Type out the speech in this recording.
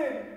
Amen.